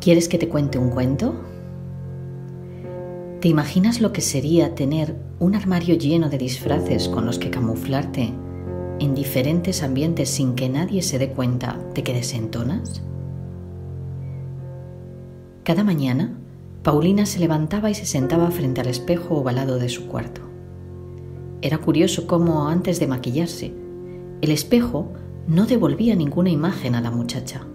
¿Quieres que te cuente un cuento? ¿Te imaginas lo que sería tener un armario lleno de disfraces con los que camuflarte en diferentes ambientes sin que nadie se dé cuenta de que desentonas? Cada mañana, Paulina se levantaba y se sentaba frente al espejo ovalado de su cuarto. Era curioso cómo, antes de maquillarse, el espejo no devolvía ninguna imagen a la muchacha.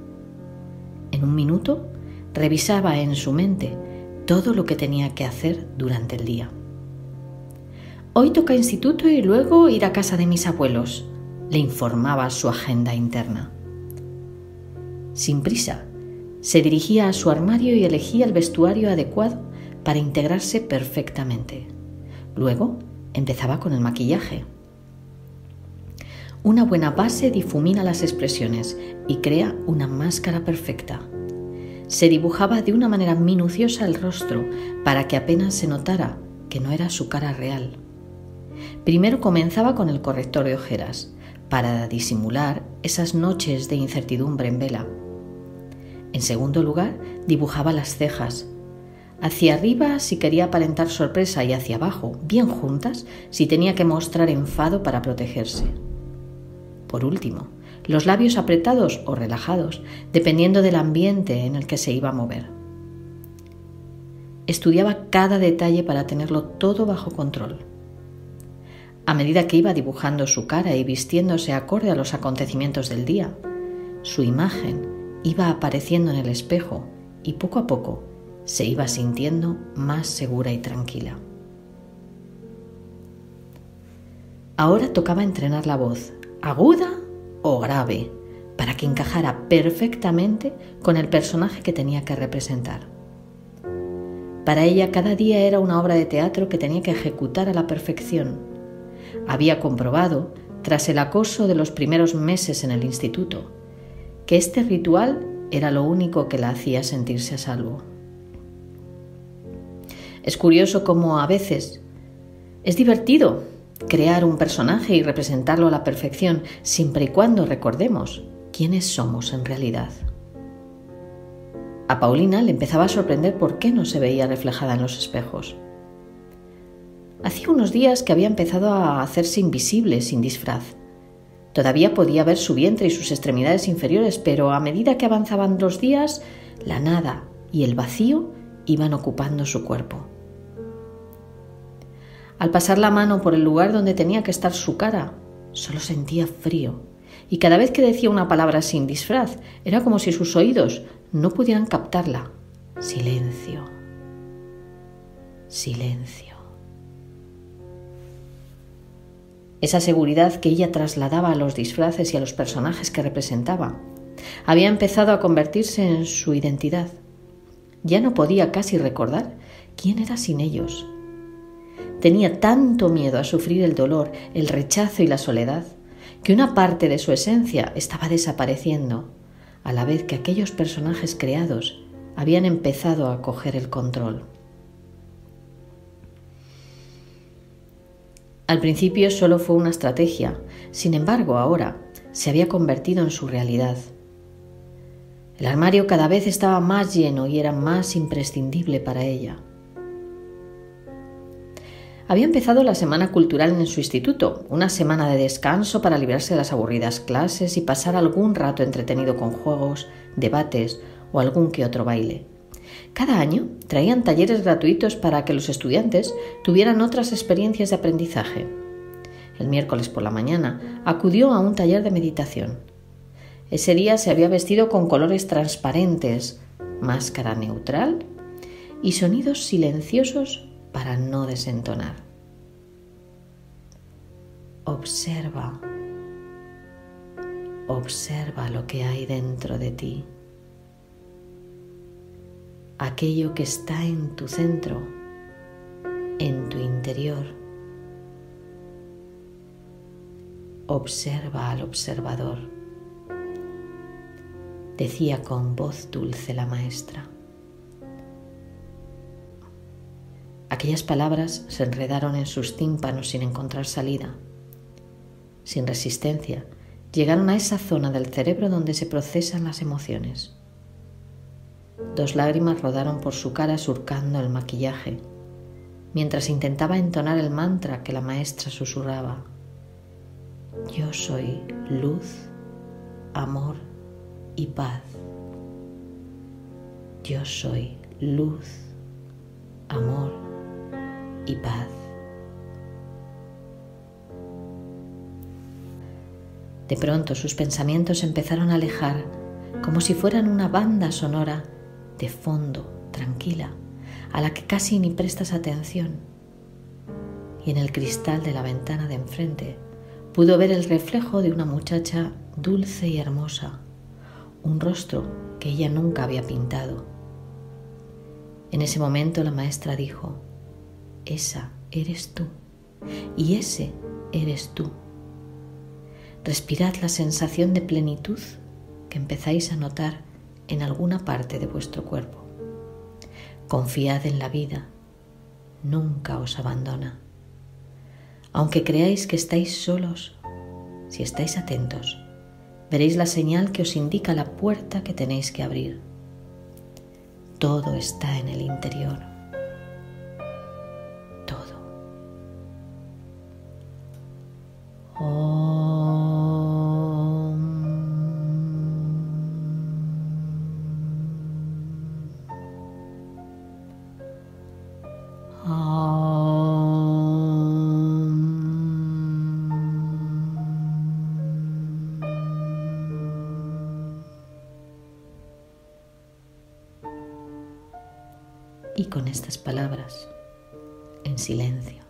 En un minuto revisaba en su mente todo lo que tenía que hacer durante el día. Hoy toca instituto y luego ir a casa de mis abuelos, le informaba su agenda interna. Sin prisa, se dirigía a su armario y elegía el vestuario adecuado para integrarse perfectamente. Luego empezaba con el maquillaje. Una buena base difumina las expresiones y crea una máscara perfecta se dibujaba de una manera minuciosa el rostro para que apenas se notara que no era su cara real. Primero comenzaba con el corrector de ojeras, para disimular esas noches de incertidumbre en vela. En segundo lugar, dibujaba las cejas. Hacia arriba si quería aparentar sorpresa y hacia abajo, bien juntas, si tenía que mostrar enfado para protegerse. Por último, los labios apretados o relajados, dependiendo del ambiente en el que se iba a mover. Estudiaba cada detalle para tenerlo todo bajo control. A medida que iba dibujando su cara y vistiéndose acorde a los acontecimientos del día, su imagen iba apareciendo en el espejo y poco a poco se iba sintiendo más segura y tranquila. Ahora tocaba entrenar la voz, aguda o grave para que encajara perfectamente con el personaje que tenía que representar. Para ella cada día era una obra de teatro que tenía que ejecutar a la perfección. Había comprobado, tras el acoso de los primeros meses en el instituto, que este ritual era lo único que la hacía sentirse a salvo. Es curioso cómo a veces es divertido crear un personaje y representarlo a la perfección, siempre y cuando recordemos quiénes somos en realidad. A Paulina le empezaba a sorprender por qué no se veía reflejada en los espejos. Hacía unos días que había empezado a hacerse invisible sin disfraz. Todavía podía ver su vientre y sus extremidades inferiores, pero a medida que avanzaban los días, la nada y el vacío iban ocupando su cuerpo. Al pasar la mano por el lugar donde tenía que estar su cara, solo sentía frío, y cada vez que decía una palabra sin disfraz, era como si sus oídos no pudieran captarla. Silencio. Silencio. Esa seguridad que ella trasladaba a los disfraces y a los personajes que representaba había empezado a convertirse en su identidad. Ya no podía casi recordar quién era sin ellos Tenía tanto miedo a sufrir el dolor, el rechazo y la soledad, que una parte de su esencia estaba desapareciendo, a la vez que aquellos personajes creados habían empezado a coger el control. Al principio solo fue una estrategia, sin embargo ahora se había convertido en su realidad. El armario cada vez estaba más lleno y era más imprescindible para ella. Había empezado la semana cultural en su instituto, una semana de descanso para librarse de las aburridas clases y pasar algún rato entretenido con juegos, debates o algún que otro baile. Cada año traían talleres gratuitos para que los estudiantes tuvieran otras experiencias de aprendizaje. El miércoles por la mañana acudió a un taller de meditación. Ese día se había vestido con colores transparentes, máscara neutral y sonidos silenciosos para no desentonar. Observa, observa lo que hay dentro de ti, aquello que está en tu centro, en tu interior. Observa al observador, decía con voz dulce la maestra. Aquellas palabras se enredaron en sus tímpanos sin encontrar salida. Sin resistencia, llegaron a esa zona del cerebro donde se procesan las emociones. Dos lágrimas rodaron por su cara surcando el maquillaje, mientras intentaba entonar el mantra que la maestra susurraba. Yo soy luz, amor y paz. Yo soy luz, amor y paz. De pronto sus pensamientos empezaron a alejar como si fueran una banda sonora de fondo, tranquila, a la que casi ni prestas atención. Y en el cristal de la ventana de enfrente pudo ver el reflejo de una muchacha dulce y hermosa, un rostro que ella nunca había pintado. En ese momento la maestra dijo, esa eres tú y ese eres tú. Respirad la sensación de plenitud que empezáis a notar en alguna parte de vuestro cuerpo. Confiad en la vida, nunca os abandona. Aunque creáis que estáis solos, si estáis atentos, veréis la señal que os indica la puerta que tenéis que abrir. Todo está en el interior. Y con estas palabras, en silencio,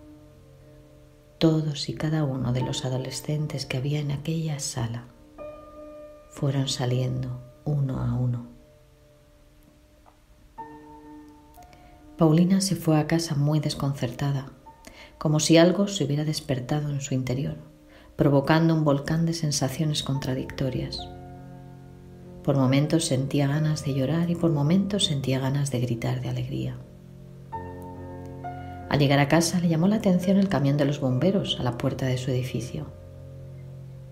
todos y cada uno de los adolescentes que había en aquella sala fueron saliendo uno a uno. Paulina se fue a casa muy desconcertada, como si algo se hubiera despertado en su interior, provocando un volcán de sensaciones contradictorias. Por momentos sentía ganas de llorar y por momentos sentía ganas de gritar de alegría. Al llegar a casa le llamó la atención el camión de los bomberos a la puerta de su edificio.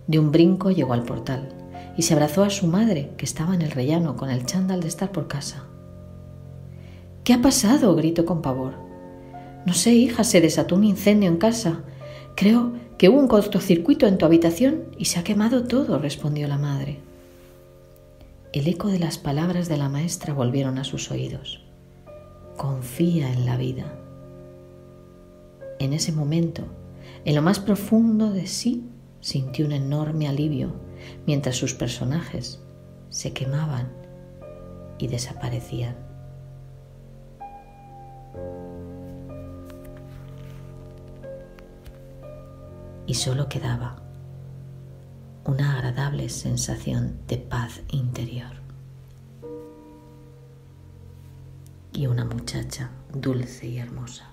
De un brinco llegó al portal y se abrazó a su madre, que estaba en el rellano con el chándal de estar por casa. ¿Qué ha pasado? gritó con pavor. No sé, hija, se desató un incendio en casa. Creo que hubo un cortocircuito en tu habitación y se ha quemado todo, respondió la madre. El eco de las palabras de la maestra volvieron a sus oídos. Confía en la vida. En ese momento, en lo más profundo de sí, sintió un enorme alivio mientras sus personajes se quemaban y desaparecían. Y solo quedaba una agradable sensación de paz interior. Y una muchacha dulce y hermosa.